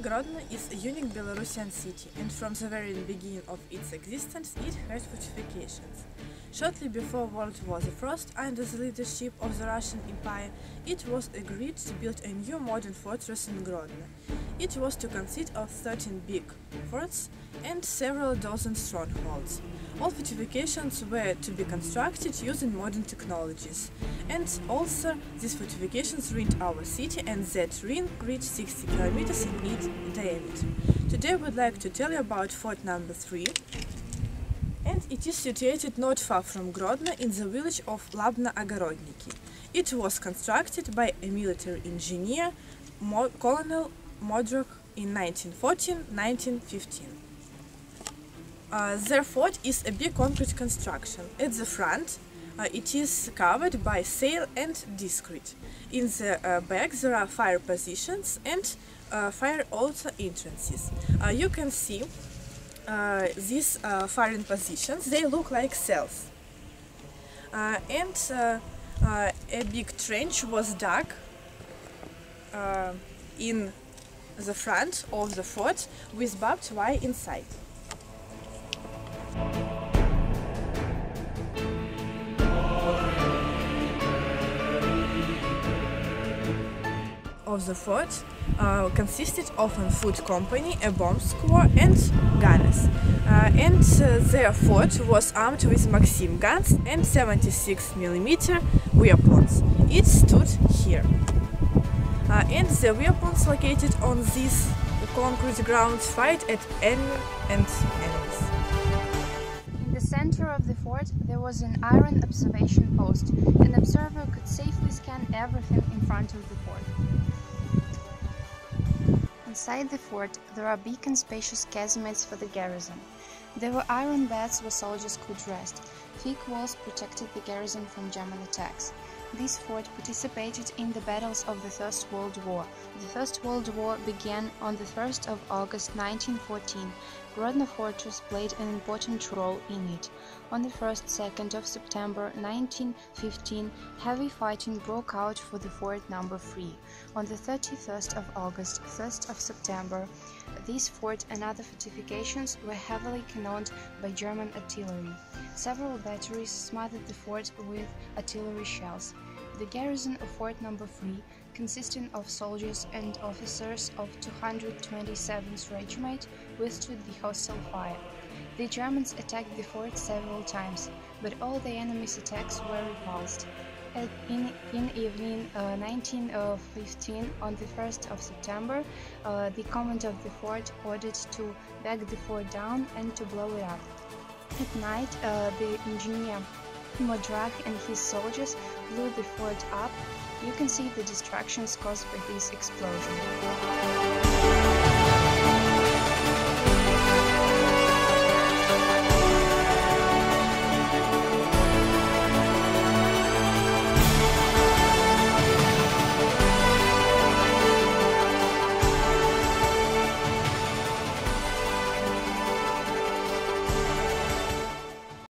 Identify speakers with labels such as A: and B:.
A: Grodno is a unique Belarusian city, and from the very beginning of its existence, it had fortifications. Shortly before World War I, under the leadership of the Russian Empire, it was agreed to build a new modern fortress in Grodno. It was to consist of 13 big forts and several dozen strongholds. All fortifications were to be constructed using modern technologies. And also, these fortifications ringed our city and that ring reached 60 kilometers in its diameter. Today we'd like to tell you about fort number 3. And it is situated not far from Grodno in the village of Labna-Ogorodniki. It was constructed by a military engineer, Colonel Modrok in 1914-1915. Uh, their fort is a big concrete construction. At the front, uh, it is covered by sail and discrete. In the uh, back there are fire positions and uh, fire also entrances. Uh, you can see uh, these firing positions, they look like cells. and a big trench was dug in the front of the fort with barbed wire inside. Of the fort uh, consisted of a food company, a bomb squad and gunners. Uh, and uh, their fort was armed with Maxim guns and 76mm weapons. It stood here. Uh, and the weapons located on this concrete ground fight at enemy and enemies.
B: Center of the fort there was an iron observation post. An observer could safely scan everything in front of the fort. Inside the fort there are big and spacious casemates for the garrison. There were iron beds where soldiers could rest. Thick walls protected the garrison from German attacks. This fort participated in the battles of the First World War. The First World War began on the 1st of August 1914. Grodno Fortress played an important role in it. On the 1st-2nd of September 1915, heavy fighting broke out for the fort number 3. On the 31st of August, 1st of September, this fort and other fortifications were heavily cannoned by German artillery. Several batteries smothered the fort with artillery shells. The garrison of Fort Number 3, consisting of soldiers and officers of 227th Regiment, withstood the hostile fire. The Germans attacked the fort several times, but all the enemy's attacks were repulsed. At, in, in evening uh, 1915, on the 1st of September, uh, the command of the fort ordered to back the fort down and to blow it up. At night, uh, the engineer Modrak and his soldiers blew the fort up. You can see the destructions caused by this explosion.